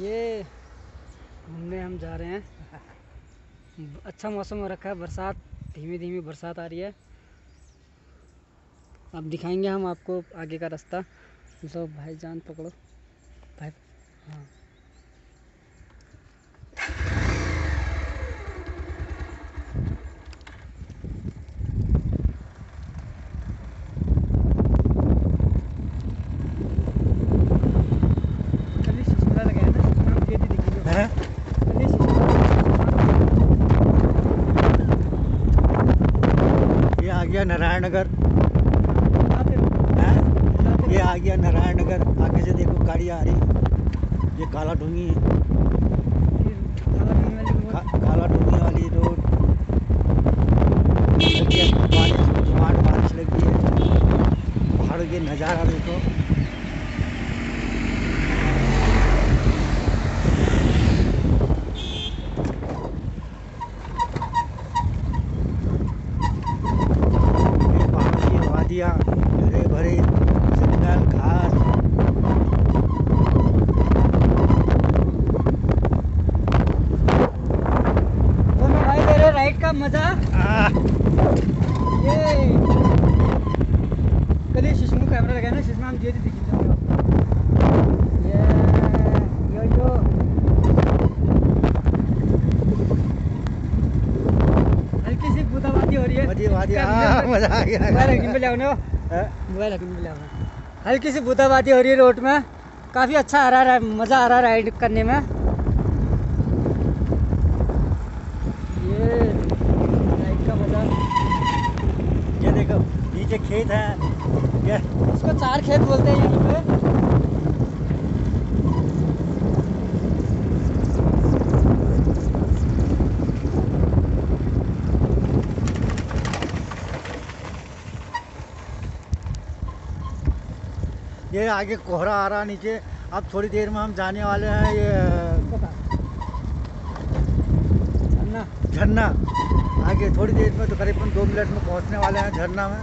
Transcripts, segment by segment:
ये घूमने हम जा रहे हैं। अच्छा मौसम हो रखा है, बरसात धीमी धीमी बरसात आ रही है। अब दिखाएँगे हम आपको आगे का रास्ता। तो भाई जान पकड़ो। भाई हाँ कल शिशुरा लगाया ना हम ये भी दिखेंगे हैं? कल शिशुरा ये आ गया नारायण नगर ये आ गया नारायण नगर आगे से देखो गाड़ी आ रही ये काला ढूँगी है। काला ढूँढने वाली रोड। का, काला ढूँगी वाली रोड। बारिश बारिश लगी है। पहाड़ के नज़ारा देखो ये पहाड़ की वादियाँ हरे भरे जंगल घास दोनों भाई ले रहे राइड का मज़ा आह, ये कल ना सुषमा हम ये भी दिखेंगे ये यो यो हल्की सी बूंदाबांदी हो रही है मज़ा आ गया मोबाइल हैं? हल्की सी हो रही है रोड में काफ़ी अच्छा आ रहा है मज़ा आ रहा है राइड करने में ये राइड का मज़ा ये देखो नीचे खेत है ये चार खेत बोलते हैं यहीं पे। ये आगे कोहरा आ रहा नीचे। अब थोड़ी देर में हम जाने वाले हैं ये अन्ना झरना। आगे थोड़ी देर में तो करीबन दो मिनट में पहुँचने वाले हैं झरना में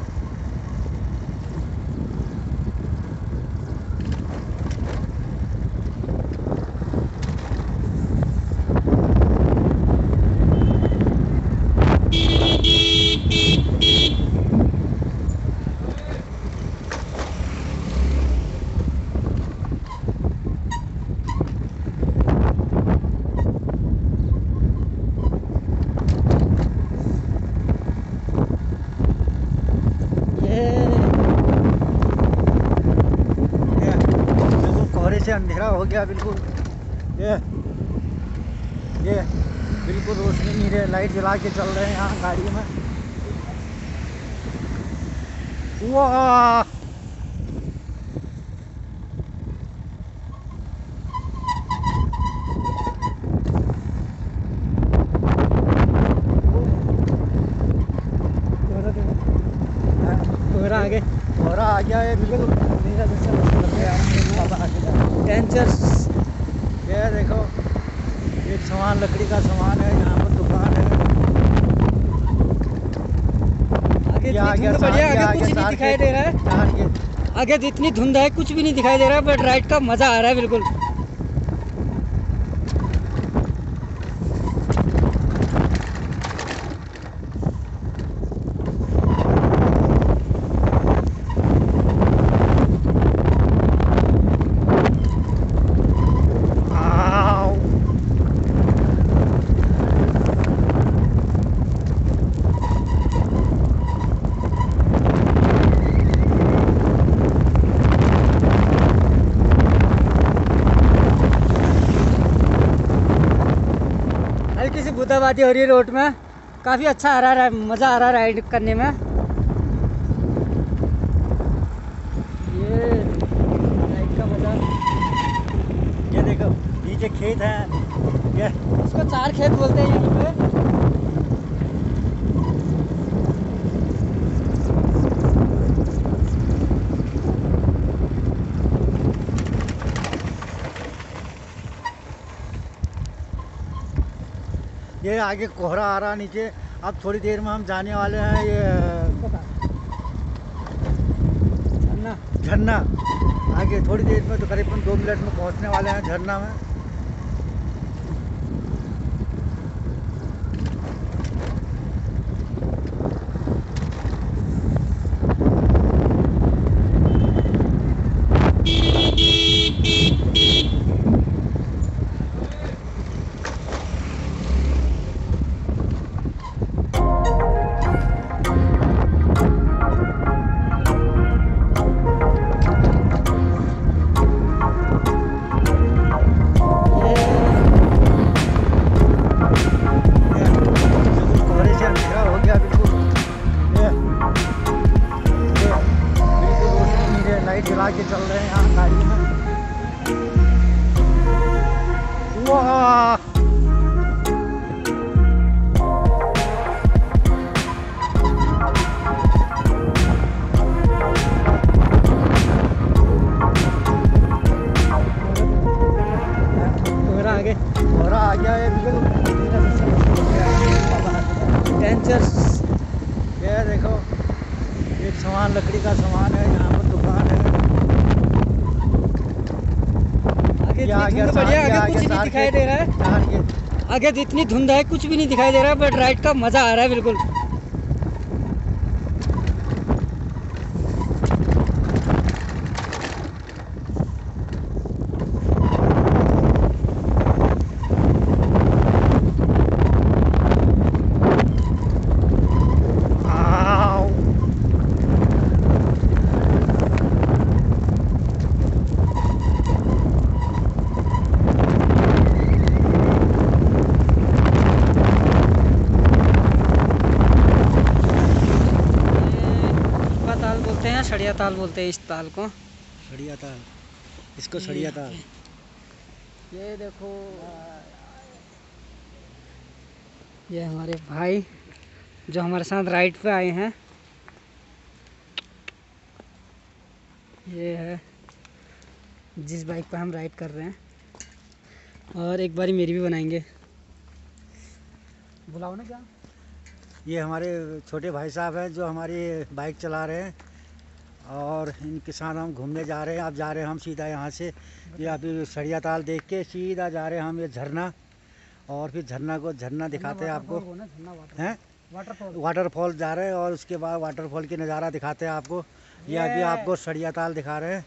ये ये देखो कोहरे से अंधेरा हो गया बिल्कुल। ये ये बिल्कुल रोशनी नहीं रहे लाइट जला के चल रहे हैं यहाँ गाड़ी में। वाह! कोहरा देखो हाँ, कोहरा आगे। कोहरा आ गया है बिल्कुल। है यह ये देखो एक सामान लकड़ी का सामान है यहाँ पर दुकान है। आगे आगे बढ़िया आगे कुछ नहीं दिखाई दे रहा है। आगे जितनी धुंध है कुछ भी नहीं दिखाई दे रहा है बट राइड का मज़ा आ रहा है बिल्कुल। हल्की हो रही है रोड में। काफ़ी अच्छा आ रहा है मज़ा आ रहा है राइड करने में। ये राइड का मज़ा। ये देखो नीचे खेत है। ये इसको चार खेत बोलते हैं यहीं पे ये आगे कोहरा आ रहा नीचे। अब थोड़ी देर में हम जाने वाले हैं ये झरना। झरना। आगे थोड़ी देर में तो करीबन दो मिनट में पहुँचने वाले हैं झरना में। साथ दिखाई दे रहा है। आगे तो इतनी धुंध है, कुछ भी नहीं दिखाई दे रहा है बट राइड का मज़ा आ रहा है बिल्कुल आओ। ये ताल बोलते हैं सड़िया ताल बोलते हैं इस ताल को। सड़िया ताल इसको सड़िया ताल ये देखो ये हमारे भाई जो हमारे साथ राइड पे आए हैं। ये है जिस बाइक पे हम राइड कर रहे हैं। और एक बारी मेरी भी बनाएँगे। बुलाओ ना क्या? ये हमारे छोटे भाई साहब हैं जो हमारी बाइक चला रहे हैं। और इनके साथ हम घूमने जा रहे हैं। आप जा रहे हैं हम सीधा यहाँ से। ये अभी सड़िया ताल देख के सीधा जा रहे हैं हम ये झरना। और फिर झरना को झरना दिखाते हैं आपको। हैं वाटरफॉल वाटरफॉल जा रहे हैं और उसके बाद वाटरफॉल की नज़ारा दिखाते हैं आपको। ये अभी आपको सड़िया ताल दिखा रहे हैं।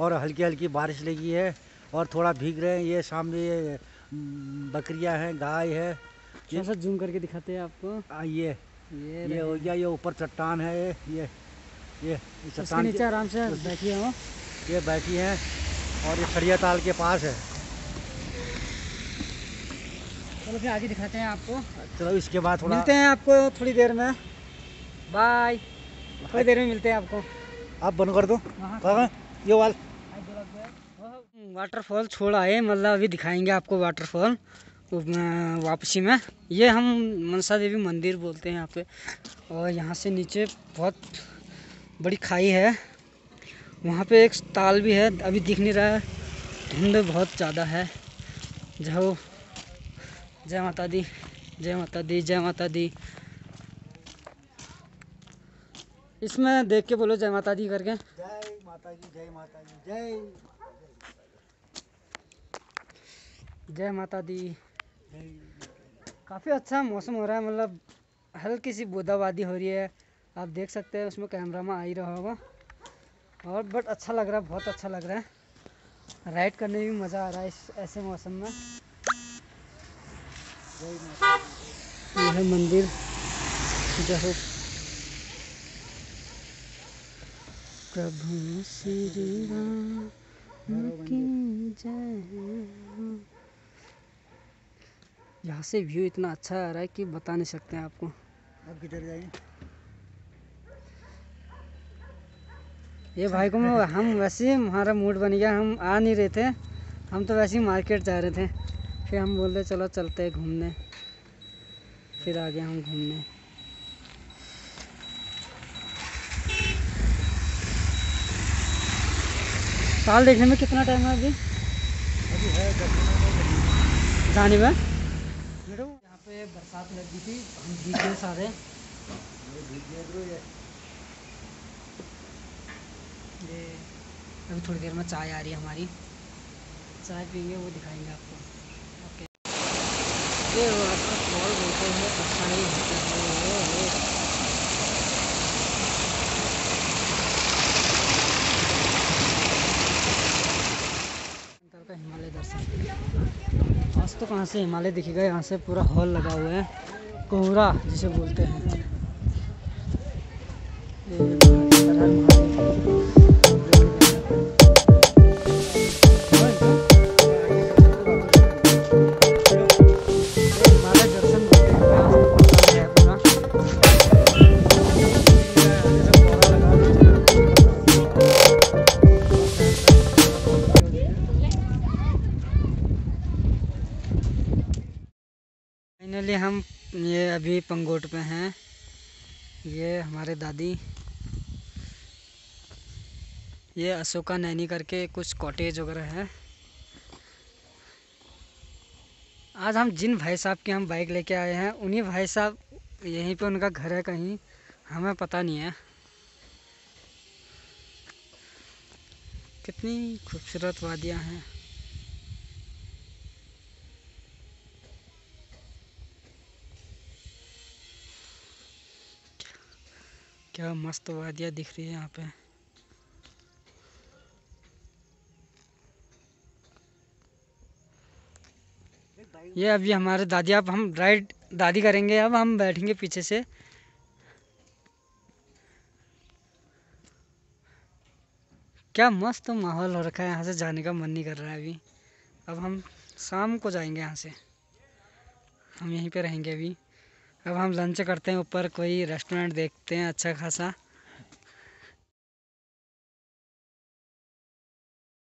और हल्की हल्की बारिश लगी है और थोड़ा भीग रहे हैं। ये सामने ये म, बकरियाँ हैं गाय है। थोड़ा सा जूम करके दिखाते हैं आपको। ये ये ये हो गया ये ऊपर चट्टान है ये। ये चट्टान नीचे आराम से बैठिए हो। ये बैठी हैं और ये सड़िया ताल के पास है। चलो फिर आगे दिखाते हैं आपको। चलो इसके बाद थोड़ा मिलते हैं आपको थोड़ी देर में। बाय थोड़ी देर में मिलते हैं आपको। आप बंद कर दो। ये वाल। वाटरफॉल छोड़ आए मतलब अभी दिखाएँगे आपको वाटरफॉल वापसी में। ये हम मनसा देवी मंदिर बोलते हैं यहाँ पे। और यहाँ से नीचे बहुत बड़ी खाई है। वहाँ पे एक ताल भी है अभी दिख नहीं रहा है। धुंध बहुत ज़्यादा है। जाओ। जय माता दी जय माता दी जय माता दी। इसमें देख के बोलो जय माता दी करके। जय माता की जय। माता की जय जय माता दी। काफ़ी अच्छा मौसम हो रहा है मतलब हल्की सी बूंदाबांदी हो रही है। आप देख सकते हैं, उसमें कैमरा में आ ही रहा होगा। और बट अच्छा लग रहा है, बहुत अच्छा लग रहा है। राइड करने में भी मज़ा आ रहा है इस, ऐसे मौसम में। जय माता की। ये है मंदिर जो है प्रभु श्री राम यहाँ से व्यू इतना अच्छा आ रहा है कि बता नहीं सकते हैं आपको। आप किधर जाएँगे? ये भाई को हम वैसे ही हमारा मूड बन गया हम आ नहीं रहे थे। हम तो वैसे ही मार्केट जा रहे थे। फिर हम बोल रहे चलो चलते हैं घूमने। फिर आ गए हम घूमने। ताल देखने में कितना टाइम है अभी? जाने में? यहाँ पे बरसात लगी थी हम भीग गए सारे। ये अभी थोड़ी देर में चाय आ रही है हमारी। चाय पीएँगे, वो दिखाएँगे आपको। ओके ये वाटरफॉल बोलते हैं ही। होता है हिमालय दर्शन। आज तो कहाँ से हिमालय दिखेगा? यहाँ से पूरा हॉल लगा हुआ है। कोहरा, जिसे बोलते हैं। अभी पंगोट पे हैं। ये हमारे दादी। ये अशोका नैनी करके कुछ कॉटेज वगैरह है। आज हम जिन भाई साहब की हम बाइक लेके आए हैं, उन्हीं भाई साहब यहीं पे उनका घर है कहीं। हमें पता नहीं है। कितनी खूबसूरत वादियाँ हैं। क्या मस्त वादियाँ दिख रही है यहाँ पे। ये अभी हमारे दादी, अब हम राइड, दादी करेंगे, अब हम बैठेंगे पीछे से। क्या मस्त माहौल हो रखा है, यहाँ से जाने का मन नहीं कर रहा है अभी। अब हम शाम को जाएँगे यहाँ से। हम यहीं पे रहेंगे अभी। अब हम लंच करते हैं ऊपर कोई रेस्टोरेंट देखते हैं अच्छा खासा।